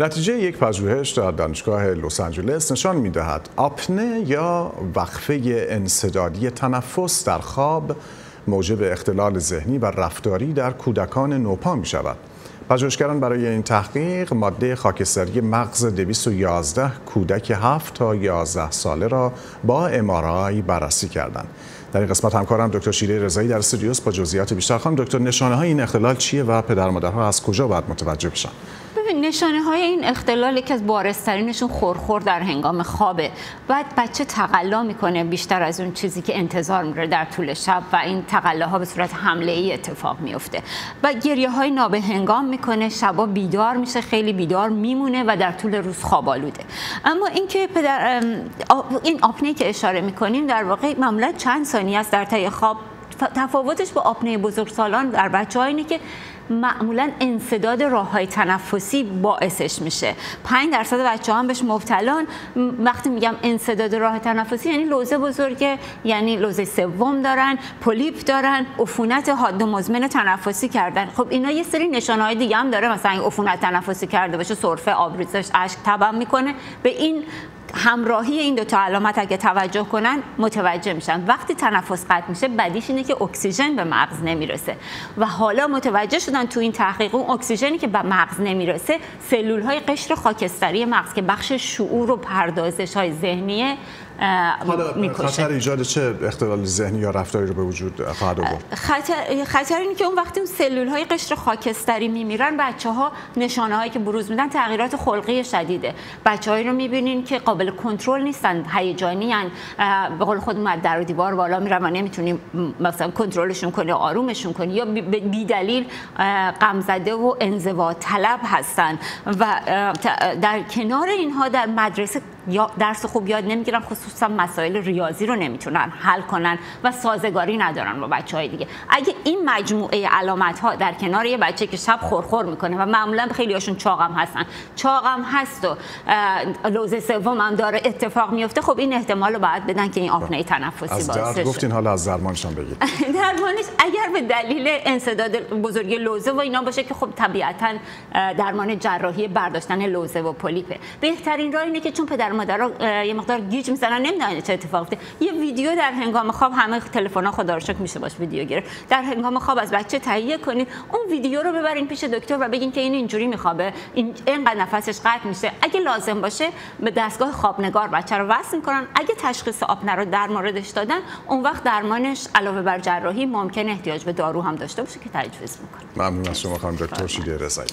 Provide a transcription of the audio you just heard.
نتیجه یک پژوهش در دانشگاه لس آنجلس نشان می‌دهد آپنه یا وقفه انصدادی تنفس در خواب موجب اختلال ذهنی و رفتاری در کودکان نوپا می شود. پژوهشگران برای این تحقیق ماده خاکستری مغز 211 کودک 7 تا 11 ساله را با امارای بررسی کردند. در این قسمت همکارم دکتر شیره رضایی در استودیوس با جزئیات بیشتر خانم دکتر نشانه های این اختلال چیه و پدر مادرها از کجا باید متوجه بشن نشانه های این اختلال که از بارسترینشون خورخور در هنگام خوابه. بعد بچه تقلا می‌کنه بیشتر از اون چیزی که انتظار میره در طول شب و این ها به صورت حمله ای اتفاق میفته و گریه های نابه هنگام می‌کنه. شبا بیدار میشه خیلی بیدار میمونه و در طول روز خواب آلوده. اما اینکه پدر این آپنه که اشاره می‌کنیم در واقع معمولا چند ثانیه است در طی خواب تفاوتش با آپنه بزرگسالان در بچه اینه که معمولا انصداد راه های تنفسی باعثش میشه. 5 درصد بچه هم بهش مبتلان. وقتی میگم انصداد راه تنفسی یعنی لوزه بزرگه یعنی لوزه سوم دارن پولیپ دارن عفونت حاد مزمن تنفسی کردن. خب اینا یه سری نشانه های دیگه هم داره. مثلا عفونت تنفسی کرده باشه سرفه آبریزش اشک تبم می‌کنه. به این همراهی این دو تا علامت اگه توجه کنن متوجه میشن. وقتی تنفس قطع میشه بدیش اینه که اکسیژن به مغز نمی‌رسه. و حالا متوجه شدن تو این تحقیق اون اکسیژنی که به مغز نمی‌رسه سلول های قشر خاکستری مغز که بخش شعور و پردازش های ذهنیه می‌کشه. خطر ایجاد چه اختلال ذهنی یا رفتاری رو به وجود خواهد آورد؟ خطر خطر اینه که اون وقتی اون سلول های قشر خاکستری میمیرن بچه ها نشانه هایی که بروز میدن تغییرات خلقی شدیده. بچه هایی رو می‌بینین که قابل کنترل نیستن هیجانی ان. به قول خود در و دیوار بالا میرن و نمی‌تونیم مثلا کنترلشون کنی آرومشون کنی یا بی دلیل غم زده و انزوا طلب هستن. و در کنار اینها در مدرسه درس خوب یاد نمی‌گیرن خصوصا مسائل ریاضی رو نمی‌تونن حل کنن و سازگاری ندارن با بچه های دیگه. اگه این مجموعه علامت ها در کنار یه بچه که شب خورخور می‌کنه و معمولا خیلی هاشون چاقم هستن چاقم هست و لوزه سوم هم داره اتفاق میفته خب این احتمال رو باید بدن که این آپنه تنفسی باعث گفتین حالا از درمانش هم بگید. درمانش اگر به دلیل انسداد بزرگی لوزه و اینا باشه که خب طبیعتا درمان جراحی برداشتن لوزه و پولیپه بهترین راه اینه که چون پدر مادر یه مقدار گیج می‌زنن نمی‌دونن چه اتفاق افتاده یه ویدیو در هنگام خواب همه تلفن خدا رو شکر میشه باش ویدیو گرفت. در هنگام خواب از بچه تهیه کنید اون ویدیو رو ببرین پیش دکتر و بگین که این اینجوری میخوابه. این اینقدر نفسش قطع میشه. اگه لازم باشه به دستگاه خوابنگار بچه رو وصل می‌کنن. اگه تشخیص آپنه رو در موردش دادن اون وقت درمانش علاوه بر جراحی ممکن احتیاج به دارو هم داشته باشه که تجویز می‌کنه. ممنون از شما خانم دکتر. شیده رضایی.